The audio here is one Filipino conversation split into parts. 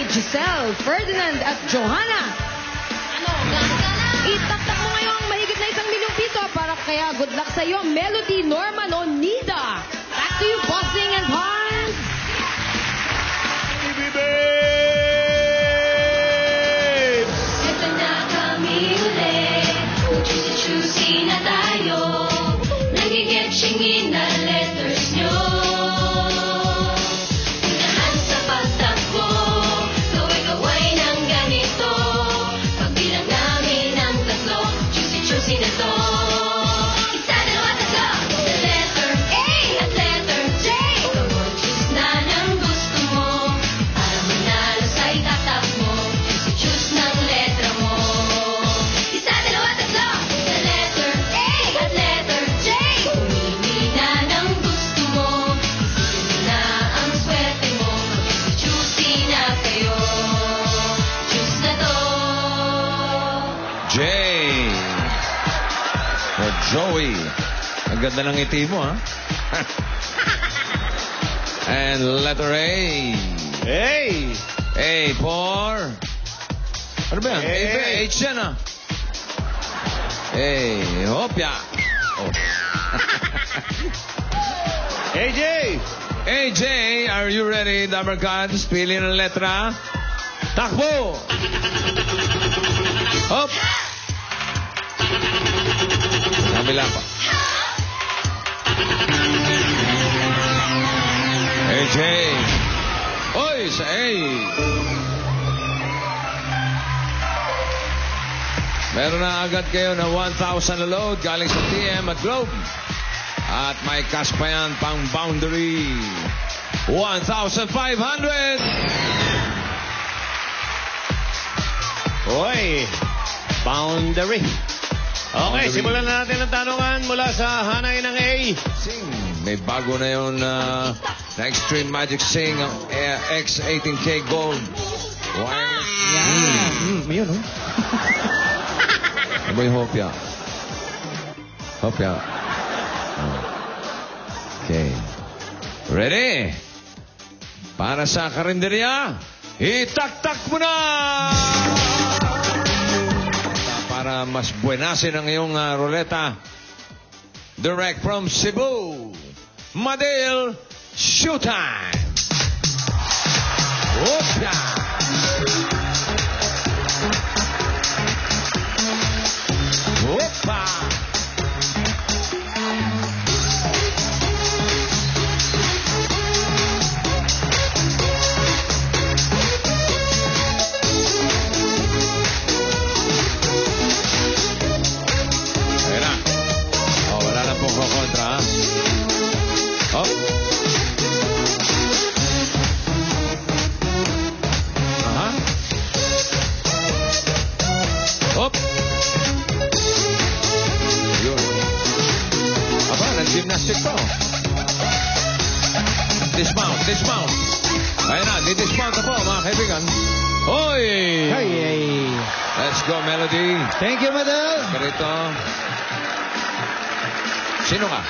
buhay, Giselle, Ferdinand at Johanna. Itaktak mo ngayong mahigit na isang milyong piso para kaya good luck sa iyo, Melody, Norman o Jay. For Joey. Ang ganda ng ngiti mo, ha? And letter A. Hey! A for... Ano ba yan? A, A. ba? H yan, ah. A. Hopya. Oh. AJ! AJ, are you ready, Dabber Gods? Pili ng letra. Takbo! Hop! Kabila pa. AJ! Oy, sa A! Meron na agad kayo na 1,000 na load galing sa TM at Globe. At may cash pa yan pang boundary. 1,500! Oy! Boundary. Okay, Boundary. simulan na natin ang tanungan mula sa hanay ng A. Sing. May bago na yun uh, na Extreme Magic Sing ang Air X18K Gold. Wireless. Mm, yun, oh. Ano yung hopya? Hopya. Okay. Ready? Para sa karinderya, itaktak mo na! Mas buenasin ang iyong uh, ruleta, direct from Cebu, Madil Showtime! Hopya! Oh. Aha. Hop. Yun. Aba, nag-gymnastic pa, oh. Dismount, dismount. Ayan na, di-dismount na po, mga kaibigan. Hoy! Ay, ay. Let's go, Melody. Thank you, madam. Karito. Sino ka?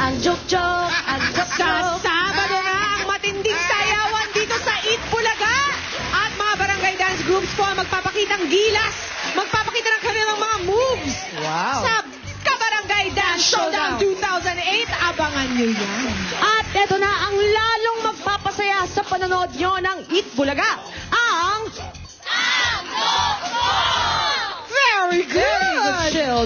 Ang joke-joke, ang joke-joke. Sabado na ang matinding sayawan dito sa Eat Bulaga. At mga barangay dance groups po ang magpapakitang gilas, magpapakita ng kanilang mga moves. Wow. Sa Kabarangay Dance Showdown 2008, abangan nyo yan. At eto na ang lalong magpapasaya sa panonood nyo ng Eat Bulaga.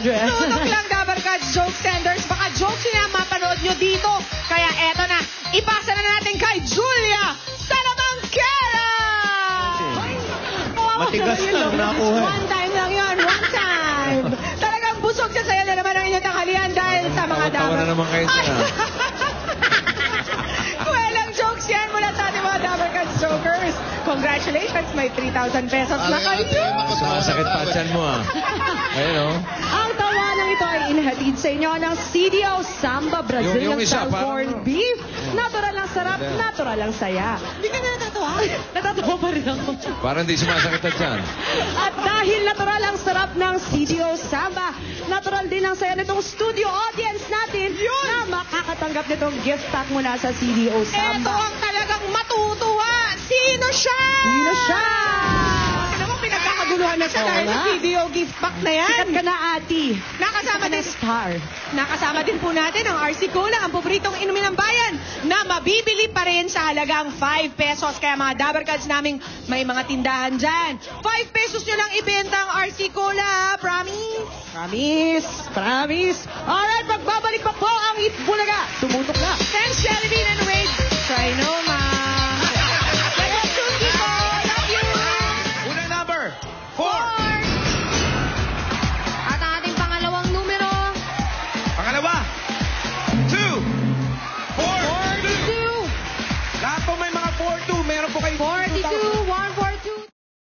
Children. Tutok lang Dabarkad Joke Senders. Baka jokes ang mapanood nyo dito. Kaya eto na, ipasa na natin kay Julia Salamanquera! Matigas Yun na lang. nakuha. One time lang yun, one time. Talagang busog sa saya na naman ang inyong tanghalian dahil sa mga Tawa dapat. na naman kayo Ay! Congratulations, may 3,000 pesos na kayo. Sumasakit pa dyan mo ah. Ayun oh. Ang tawanan ito ay inhatid sa inyo ng CDO Samba Brazil Yung- yung ng isa, style parang- corned beef. Natural ang sarap, natural ang saya. Hindi ka na natatawa. Natatawa pa rin ako. Parang di sumasakit na dyan. At dahil natural ang sarap ng CDO Samba, natural din ang saya nitong studio audience natin na makakatanggap nitong gift pack mula sa CDO Ito Samba. ang talagang matutuwa. Sino siya? Sino siya? Ano mo, pinagkakaguluhan na siya Oo dahil sa video gift pack na yan. Sikat ka na, ati. Nakasama din, Star. nakasama din po natin ang RC Cola, ang paboritong inumin ng bayan, na mabibili pa rin sa halagang 5 pesos. Kaya mga Dabarkads naming may mga tindahan dyan. 5 pesos nyo lang ibenta ang RC Cola, ha? promise? Promise. Promise. Alright, magbabalik pa po